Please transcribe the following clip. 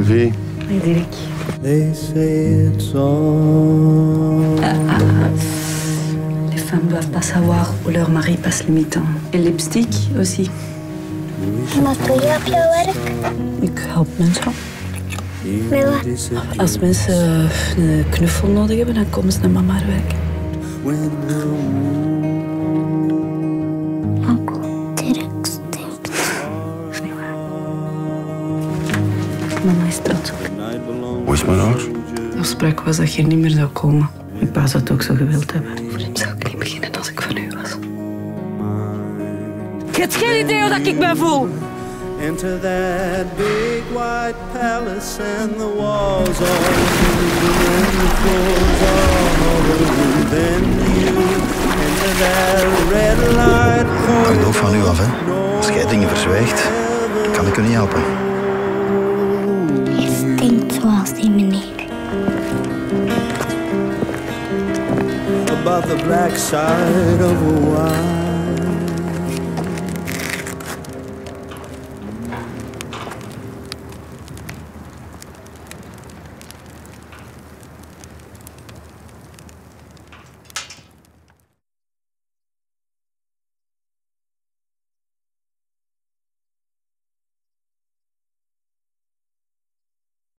Sophie. Hey Dirk. They say it's all. Les femmes doivent pas savoir où leur mari passe le mi-temps. Et lipstick aussi. Ik help mensen. Met wat? Als mensen een knuffel nodig hebben, dan komen ze naar mama werken. Mama is trots op Hoe is mijn ouders? De afspraak was dat je er niet meer zou komen. Mijn pa zou het ook zo gewild hebben. Voor hem zou ik niet beginnen als ik van u was. Je hebt geen idee hoe dat ik me voel. into that big white palace and the walls are blue and the floors are blue. Then you into that red light hangt ook van u af, hè. Als jij dingen verzwijgt, kan ik u niet helpen. Above the black side of a wide